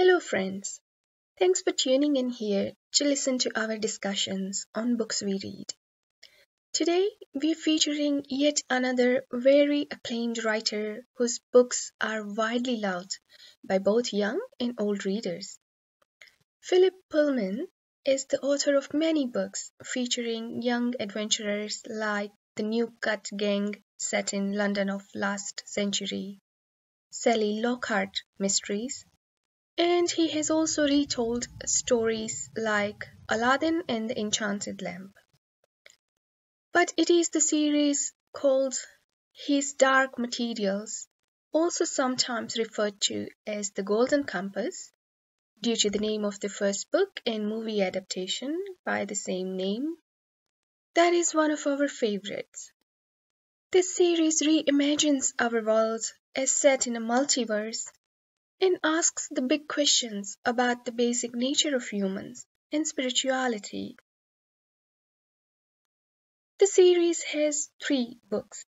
Hello, friends. Thanks for tuning in here to listen to our discussions on books we read. Today, we're featuring yet another very acclaimed writer whose books are widely loved by both young and old readers. Philip Pullman is the author of many books featuring young adventurers like the New Cut Gang set in London of last century, Sally Lockhart mysteries, and he has also retold stories like Aladdin and the Enchanted Lamp. But it is the series called His Dark Materials, also sometimes referred to as The Golden Compass, due to the name of the first book and movie adaptation by the same name, that is one of our favorites. This series reimagines our world as set in a multiverse and asks the big questions about the basic nature of humans and spirituality. The series has three books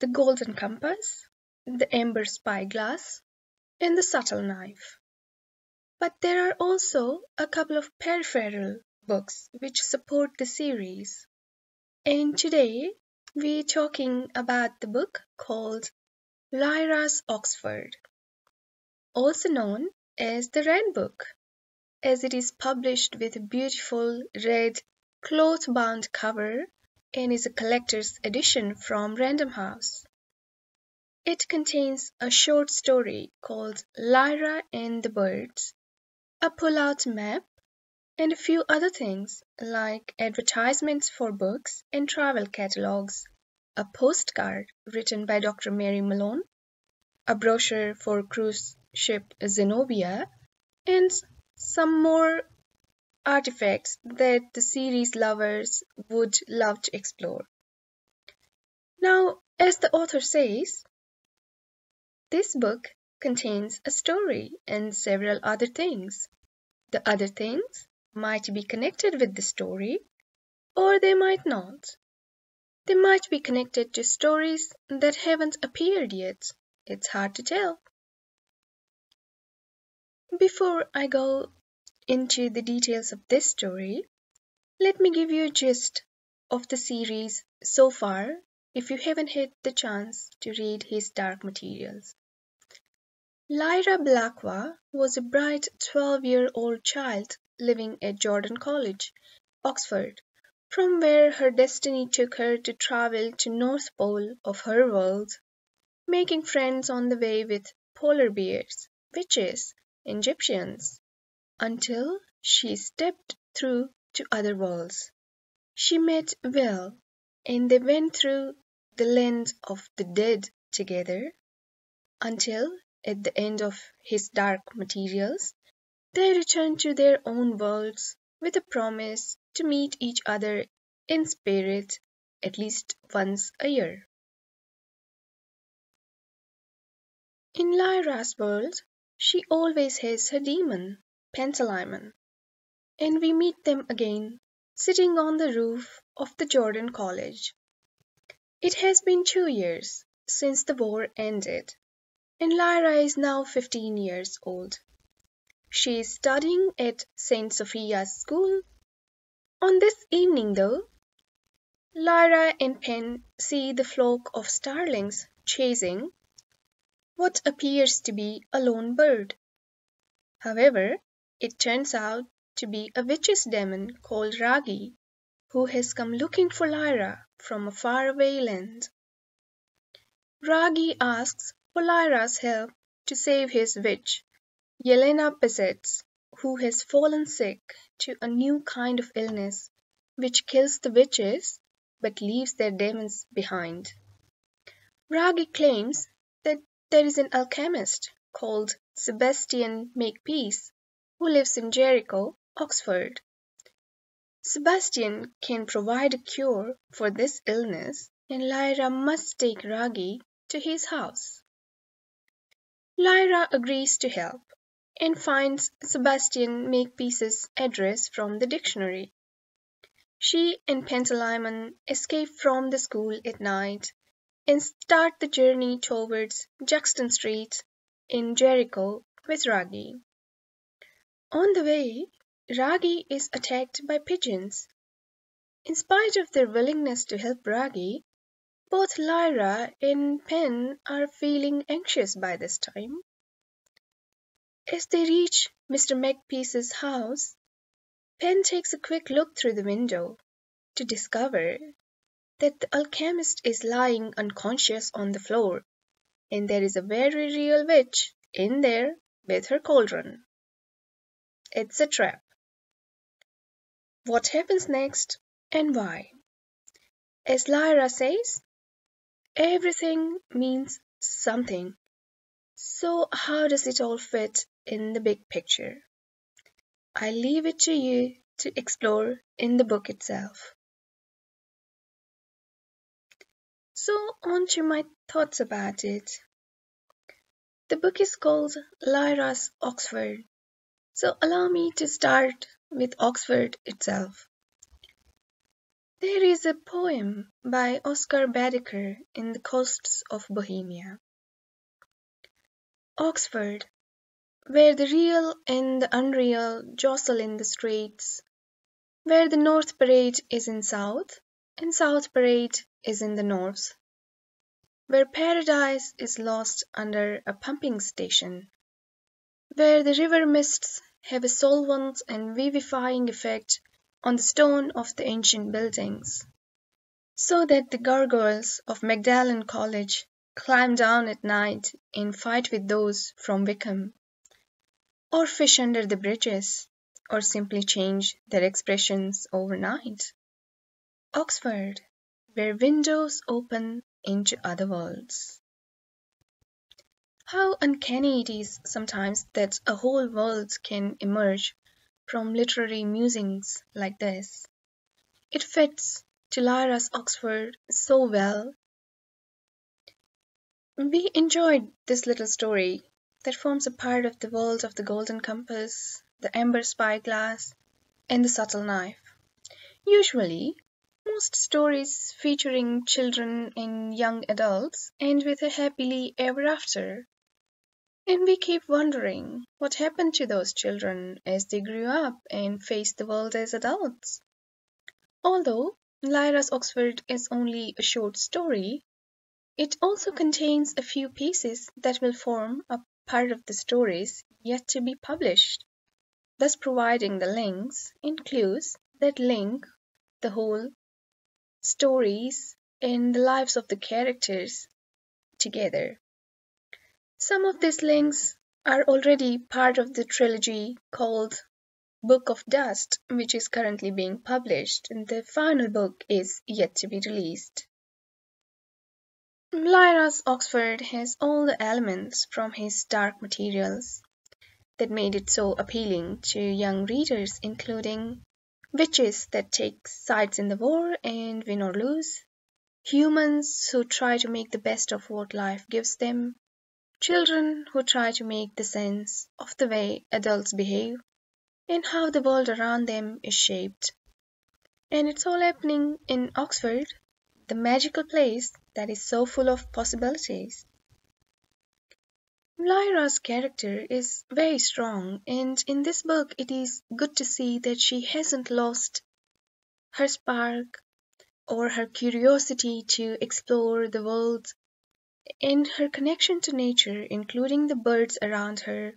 The Golden Compass, The Amber Spyglass, and The Subtle Knife. But there are also a couple of peripheral books which support the series. And today we're talking about the book called Lyra's Oxford also known as the Red Book, as it is published with a beautiful red cloth-bound cover and is a collector's edition from Random House. It contains a short story called Lyra and the Birds, a pull-out map, and a few other things like advertisements for books and travel catalogues, a postcard written by Dr. Mary Malone, a brochure for cruise ship Zenobia, and some more artifacts that the series lovers would love to explore. Now, as the author says, this book contains a story and several other things. The other things might be connected with the story, or they might not. They might be connected to stories that haven't appeared yet. It's hard to tell. Before I go into the details of this story, let me give you a gist of the series so far if you haven't had the chance to read his Dark Materials. Lyra Belacqua was a bright 12 year old child living at Jordan College, Oxford, from where her destiny took her to travel to North Pole of her world, making friends on the way with polar bears, witches, Egyptians, until she stepped through to other worlds. She met Will, and they went through the land of the dead together, until at the end of his dark materials they returned to their own worlds with a promise to meet each other in spirit at least once a year. In Lyra's world she always has her demon, Pantalaimon, and we meet them again sitting on the roof of the Jordan College. It has been two years since the war ended, and Lyra is now 15 years old. She is studying at St. Sophia's School. On this evening, though, Lyra and Pen see the flock of starlings chasing what appears to be a lone bird. However, it turns out to be a witch's demon called Ragi, who has come looking for Lyra from a faraway land. Ragi asks for Lyra's help to save his witch, Yelena Pazhets, who has fallen sick to a new kind of illness which kills the witches but leaves their demons behind. Ragi claims there is an alchemist called Sebastian Makepeace who lives in Jericho, Oxford. Sebastian can provide a cure for this illness and Lyra must take Ragi to his house. Lyra agrees to help and finds Sebastian Makepeace's address from the dictionary. She and Pantalaimon escape from the school at night and start the journey towards Juxon Street in Jericho with Ragi. On the way, Ragi is attacked by pigeons. In spite of their willingness to help Ragi, both Lyra and Pen are feeling anxious by this time. As they reach Mr. Makepeace's house, Pen takes a quick look through the window to discover that the alchemist is lying unconscious on the floor, and there is a very real witch in there with her cauldron. It's a trap. What happens next and why? As Lyra says, everything means something. So, how does it all fit in the big picture? I leave it to you to explore in the book itself. So, on to my thoughts about it. The book is called Lyra's Oxford, so allow me to start with Oxford itself. There is a poem by Oscar Baedeker in the coasts of Bohemia. Oxford, where the real and the unreal jostle in the streets, where the North Parade is in South and South Parade is in the North, where paradise is lost under a pumping station, where the river mists have a solvent and vivifying effect on the stone of the ancient buildings, so that the gargoyles of Magdalen College climb down at night and fight with those from Wickham, or fish under the bridges, or simply change their expressions overnight. Oxford, where windows open into other worlds. How uncanny it is sometimes that a whole world can emerge from literary musings like this. It fits to Lyra's Oxford so well. We enjoyed this little story that forms a part of the world of the Golden Compass, the Amber Spyglass, and the Subtle Knife. Usually, most stories featuring children and young adults end with a happily ever after. And we keep wondering what happened to those children as they grew up and faced the world as adults. Although Lyra's Oxford is only a short story, it also contains a few pieces that will form a part of the stories yet to be published, thus providing the links and clues that link the whole stories and the lives of the characters together. Some of these links are already part of the trilogy called Book of Dust, which is currently being published, and the final book is yet to be released. Lyra's Oxford has all the elements from his dark materials that made it so appealing to young readers, including witches that take sides in the war and win or lose, humans who try to make the best of what life gives them, children who try to make the sense of the way adults behave and how the world around them is shaped. And it's all happening in Oxford, the magical place that is so full of possibilities. Lyra's character is very strong, and in this book it is good to see that she hasn't lost her spark or her curiosity to explore the world and her connection to nature, including the birds around her,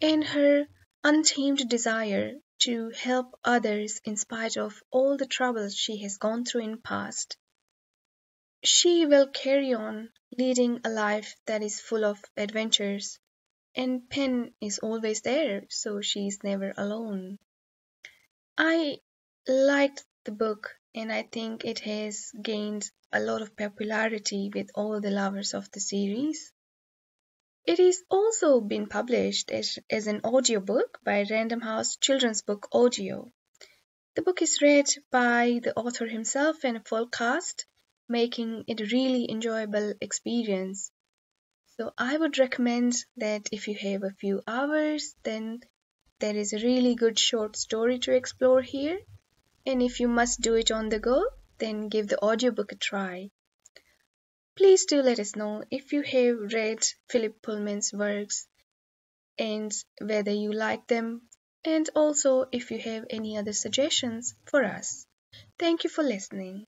and her untamed desire to help others in spite of all the troubles she has gone through in past. She will carry on leading a life that is full of adventures, and Pen is always there, so she is never alone. I liked the book, and I think it has gained a lot of popularity with all the lovers of the series. It is also been published as, as an audiobook by Random House Children's Book Audio. The book is read by the author himself and a full cast, making it a really enjoyable experience. So I would recommend that if you have a few hours, then there is a really good short story to explore here. And if you must do it on the go, then give the audiobook a try. Please do let us know if you have read Philip Pullman's works and whether you like them and also if you have any other suggestions for us. Thank you for listening.